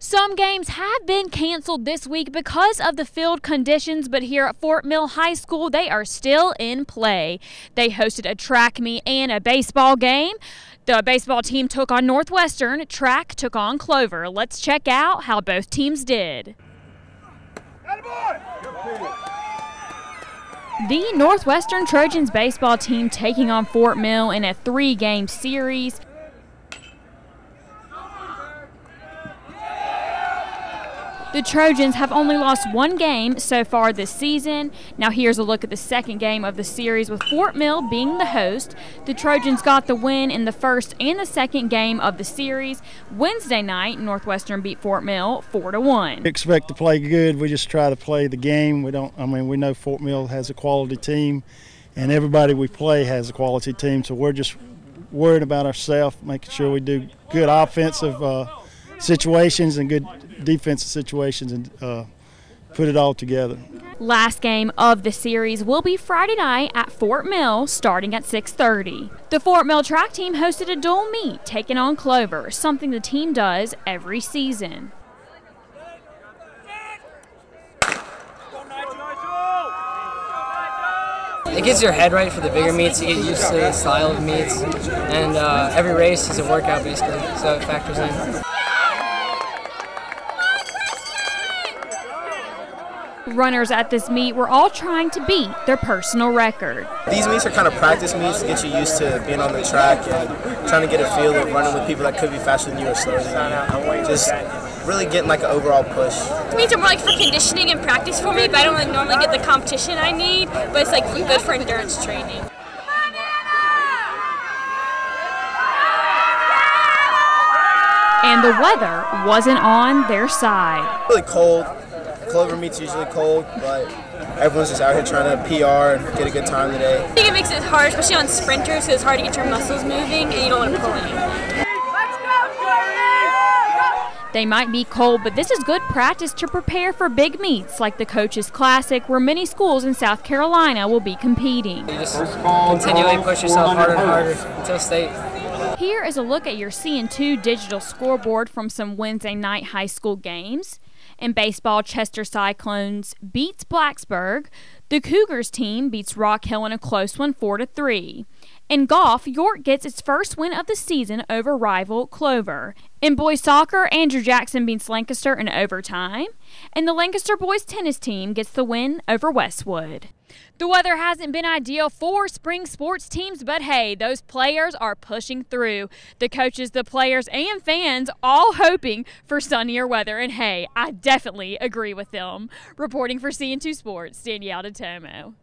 Some games have been canceled this week because of the field conditions, but here at Fort Mill High School, they are still in play. They hosted a track meet and a baseball game. The baseball team took on Northwestern, track took on Clover. Let's check out how both teams did. The Northwestern Trojans baseball team taking on Fort Mill in a three game series. The Trojans have only lost one game so far this season. Now here's a look at the second game of the series with Fort Mill being the host. The Trojans got the win in the first and the second game of the series. Wednesday night, Northwestern beat Fort Mill 4 to 1. We expect to play good. We just try to play the game. We don't I mean, we know Fort Mill has a quality team and everybody we play has a quality team, so we're just worried about ourselves, making sure we do good offensive uh, situations and good defensive situations and uh, put it all together. Last game of the series will be Friday night at Fort Mill starting at 6:30. The Fort Mill track team hosted a dual meet taking on Clover, something the team does every season. It gets your head right for the bigger meets. You get used to the style of meets, and uh, every race is a workout basically, so it factors in. Runners at this meet were all trying to beat their personal record. These meets are kind of practice meets to get you used to being on the track and trying to get a feel of running with people that could be faster than you or slower than you. Just really getting like an overall push. Meets are more like for conditioning and practice for me, but I don't like normally get the competition I need, but it's like good for endurance training. And the weather wasn't on their side. Really cold, Clover meet's usually cold, but everyone's just out here trying to PR and get a good time today. I think it makes it hard, especially on sprinters, because it's hard to get your muscles moving and you don't want to pull anything. They might be cold, but this is good practice to prepare for big meets like the Coaches Classic, where many schools in South Carolina will be competing. You just continually push yourself harder and harder until state. Here is a look at your CN2 digital scoreboard from some Wednesday night high school games. In baseball, Chester Cyclones beats Blacksburg. The Cougars team beats Rock Hill in a close one 4 to 3. In golf, York gets its first win of the season over rival Clover. In boys soccer, Andrew Jackson beats Lancaster in overtime. And the Lancaster boys tennis team gets the win over Westwood. The weather hasn't been ideal for spring sports teams, but hey, those players are pushing through. The coaches, the players, and fans all hoping for sunnier weather. And hey, I definitely agree with them. Reporting for CN2 Sports, Danyel Detomo.